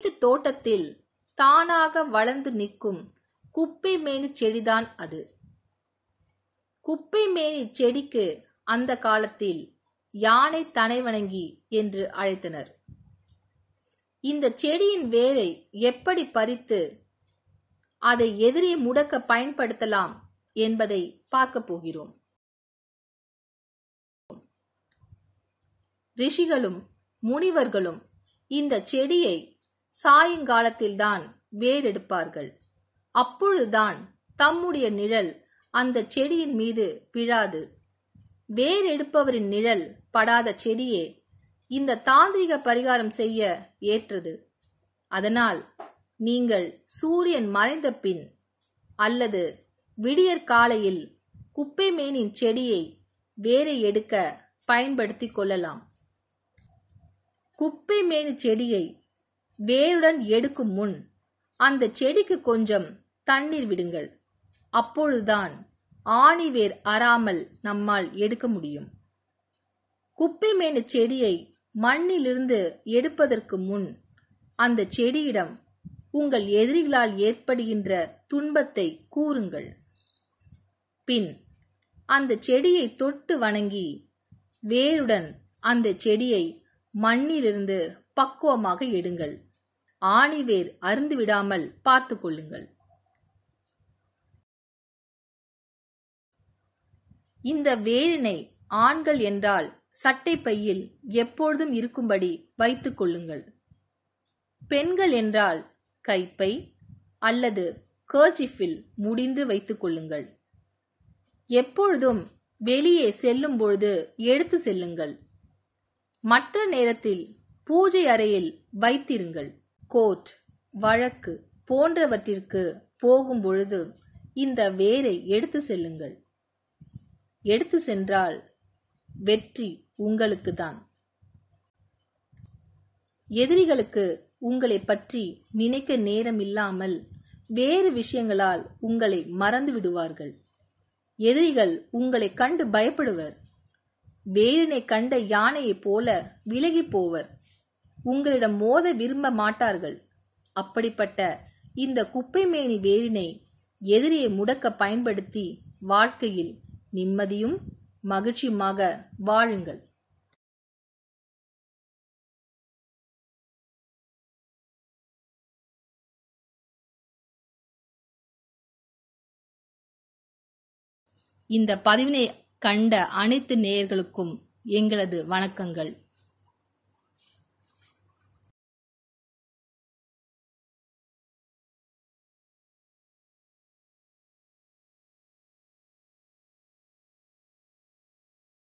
வீட்டு தோட்டத்தில் தானாக வளர்ந்து நிற்கும் குப்பை மேனி செடிதான் அது. குப்பை மேனி செடிக்கு அந்த காலத்தில் யானை தனை வணங்கி என்று அழைத்தனர். இந்த செடியின் வேரை எப்படி பறித்து அதை எதிரே முடக்க பயன்படுத்தலாம் என்பதை பார்க்க போகிறோம். ரிஷிகளும் முனிவர்களும் இந்த செடியை சாயங்காலத்தில்தான் வேரெடுப்பார்கள். அப்பொழுதுதான் தம்முடைய நிழல் அந்த செடியின் மீது விழாது வேரெடுப்பவரின் நிழல் படாத செடியே இந்த தாந்திரிக பரிகாரம் செய்ய ஏற்றது. அதனால் நீங்கள் சூரியன் மறைந்த பின் அல்லது விடியற் காலையில் குப்பைமேனின் செடியை வேரை எடுக்க பயன்படுத்திக் கொள்ளலாம். குப்பைமேனு செடியை வேருடன் எடுக்கும் முன் அந்த செடிக்கு கொஞ்சம் தண்ணீர் விடுங்கள். அப்பொழுதுதான் ஆணி வேர் அறாமல் நம்மால் எடுக்க முடியும். குப்பை மேனி செடியை மண்ணிலிருந்து எடுப்பதற்கு முன் அந்த செடியிடம் உங்கள் எதிரிகளால் ஏற்படுகின்ற துன்பத்தை கூறுங்கள். பின் அந்த செடியை தொட்டு வணங்கி வேருடன் அந்த செடியை மண்ணிலிருந்து பக்குவமாக எடுங்கள். ஆணிவேர் அருந்து விடாமல் பார்த்து கொள்ளுங்கள். இந்த வேரினை ஆண்கள் என்றால் சட்டை பையில் எப்பொழுதும் இருக்கும்படி வைத்துக் கொள்ளுங்கள். பெண்கள் என்றால் கைப்பை அல்லது கர்ச்சிஃபில் முடிந்து வைத்துக் கொள்ளுங்கள். எப்பொழுதும் வெளியே செல்லும் பொழுது எடுத்து செல்லுங்கள். மற்ற நேரத்தில் பூஜை அறையில் வைத்திருங்கள். கோர்ட் வழக்கு போன்றவற்றிற்கு போகும் பொழுது இந்த வேரை எடுத்து செல்லுங்கள். எடுத்து சென்றால் வெற்றி உங்களுக்கு தான் எதிரிகளுக்கு உங்களை பற்றி நினைக்க நேரம் இல்லாமல் வேறு விஷயங்களால் உங்களை மறந்து விடுவார்கள். எதிரிகள் உங்களை கண்டு பயப்படுவர். வேரினை கண்ட யானையைப் போல விலகி போவர். உங்களிடம் மோத விரும்ப மாட்டார்கள். அப்படிப்பட்ட இந்த குப்பைமேனி வேரினை எதிரியை முடக்க பயன்படுத்தி வாழ்க்கையில் நிம்மதியும் மகிழ்ச்சியுமாக வாழுங்கள். இந்த பதிவினை கண்ட அனைத்து நேயர்களுக்கும் எங்களது வணக்கங்கள்.